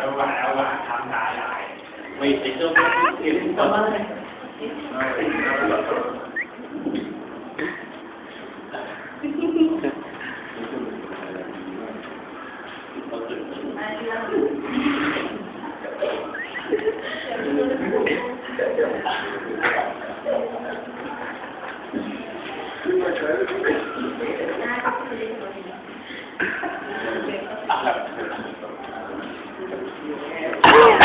đâu bà đâu bà tham gia lại mày sẽ cho cái kiến tâm đấy Thank you. Oh!